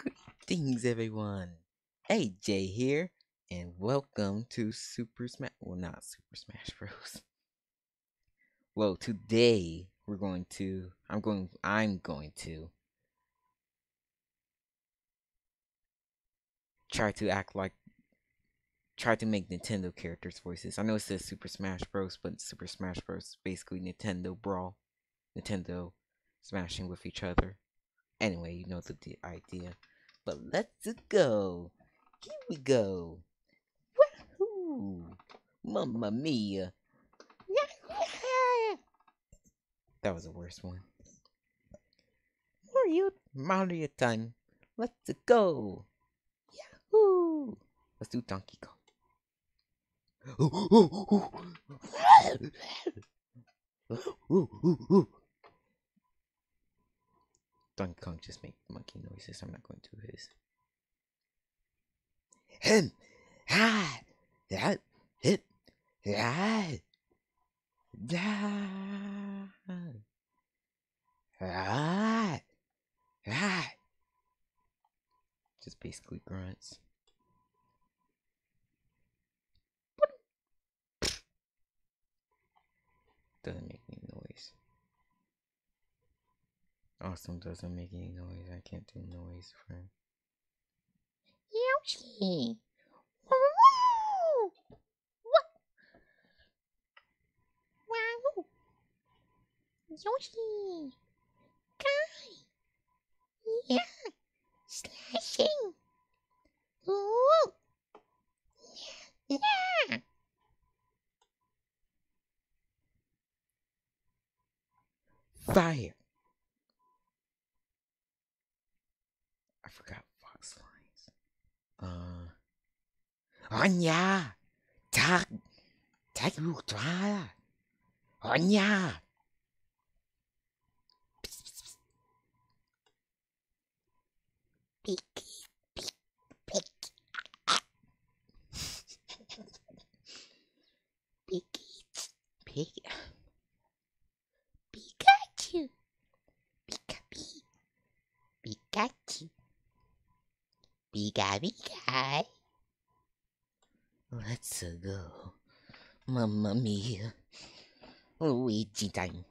Greetings, everyone. AJ here, and welcome to Super Smash. Well, not Super Smash Bros. Well, today we're going to. I'm going. I'm going to try to act like. Try to make Nintendo characters' voices. I know it says Super Smash Bros, but Super Smash Bros is basically Nintendo Brawl. Nintendo smashing with each other. Anyway, you know the idea. But let's go. Here we go. Woohoo! Mamma mia. That was the worst one. Mario, Mario time. Let's go. Yahoo! Let's do Donkey Kong. Donkey Kong just make monkey noises. I'm not going to his. Him, ah, that, hit, ah, ah, ah, ah. Just basically grunts. Doesn't make any noise. Awesome doesn't make any noise. I can't do noise for him. Yoshi. Woo! What? Wow. Yoshi. Guy. Yeah. Slashing. Ooh. Yeah. Yeah. Fire! Forgot Fox lines. Uh. Anya! Tak! Tak utwala! Anya! Picky. Pika Pika. Let's go. Mamma mia. Luigi time.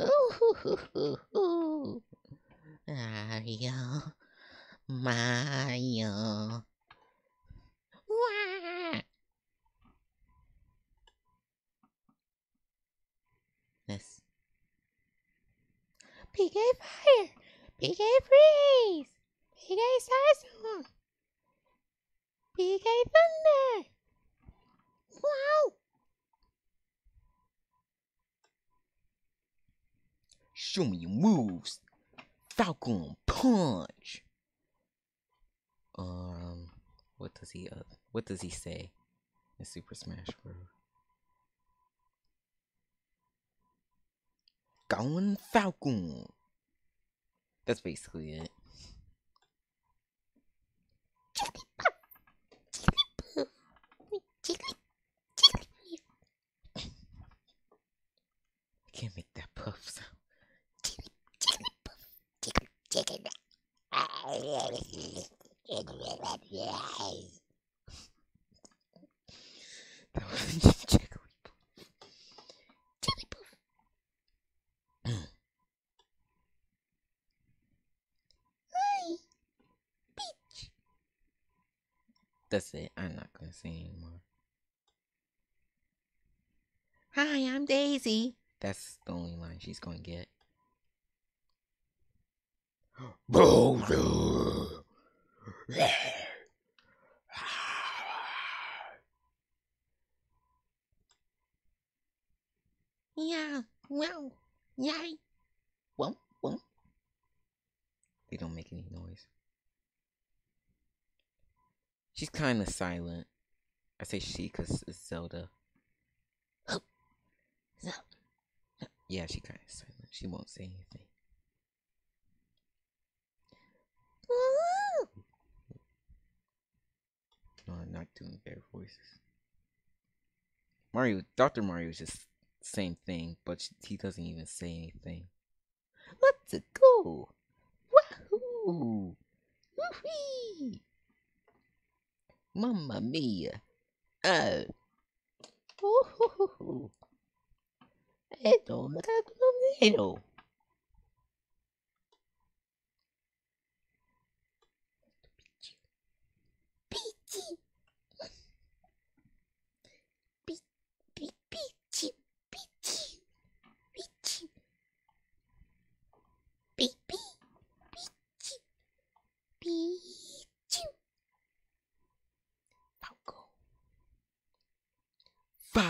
Ooh, hoo, hoo, hoo. Mario. Mario. Wah. Yes. PK Fire. PK Freeze. PK Starstorm. PK Thunder. Wow. Show me your moves. Falcon punch. Um, what does he uh, what does he say in Super Smash Bros? Going Falcon. That's basically it. That was Jigglypuff. Jigglypuff. Hi, Peach. That's it. I'm not gonna say anymore. Hi, I'm Daisy. That's the only line she's gonna get. Yeah, well, yay. Wump, wump. They don't make any noise. She's kind of silent. I say she because it's Zelda. Yeah, she kind of silent. She won't say anything. woo. No, I'm not doing their voices. Mario, Dr. Mario is just the same thing, but he doesn't even say anything. Let's go! Wahoo! Whee! Mamma mia. Oh. Uhuhu. Eto, makakulomero. Peachy.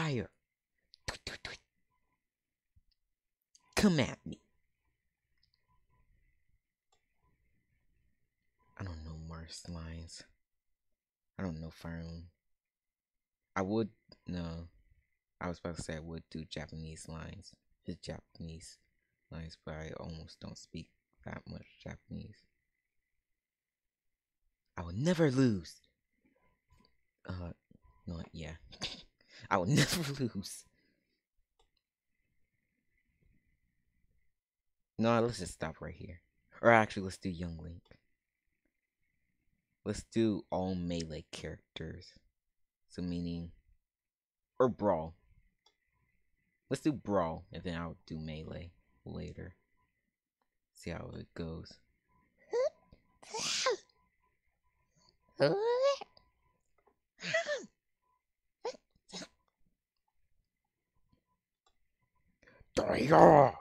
Fire. Come at me. I don't know Marth lines. I don't know Fire. I would no. I was about to say I would do Japanese lines. His Japanese lines, but I almost don't speak that much Japanese. I will never lose. Uh, no, yeah. I will never lose. No, let's just stop right here. Or actually, let's do Young Link. Let's do all melee characters. So meaning, or Brawl. Let's do Brawl, and then I'll do melee later. See how it goes. That's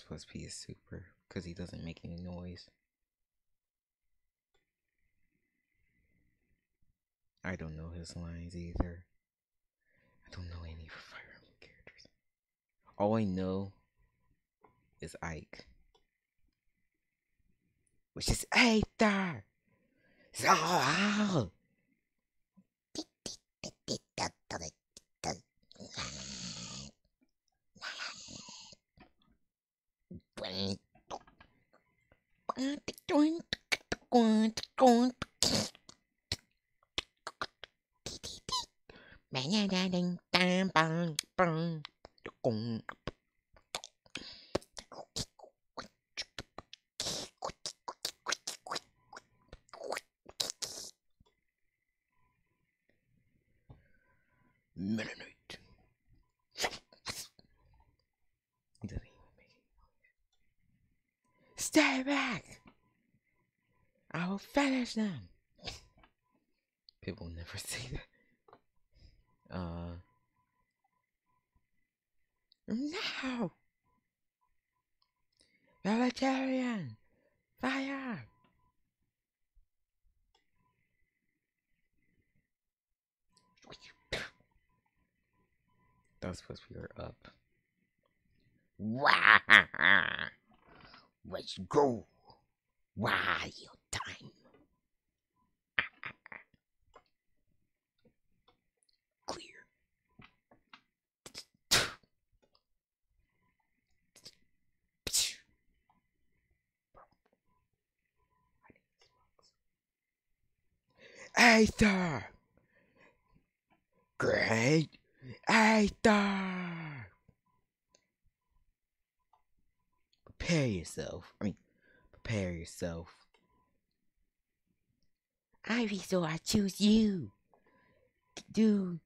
supposed to be his super, because he doesn't make any noise. I don't know his lines either. I don't know any Fire Emblem characters. All I know is Ike. Which is Aether! So, Mennonite. He doesn't even make any noise. Stay back! I will finish them. People never say that. Uh. No! Vegetarian! Fire! That's supposed to be her up. Let's go. Wario time. Clear. Aether! Great Aether! Prepare yourself. I mean, prepare yourself. Ivysaur I choose you. Do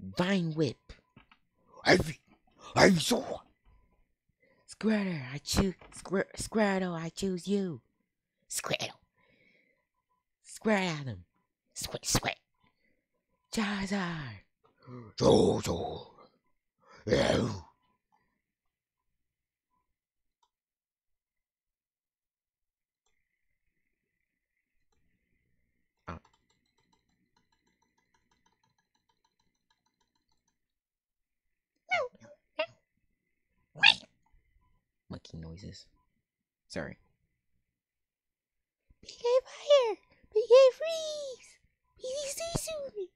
Vine Whip. Ivy, Ivysaur Squirtle, I choose Squir- Squirtle, I choose you. Squirtle. Squirtle, Squid, squid. Charizard. Jojo. Ew. Monkey noises. Sorry. A fire. A freeze. Big A stay soon.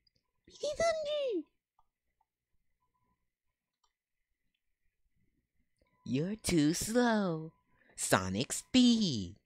Big A thunder. You're too slow. Sonic speed.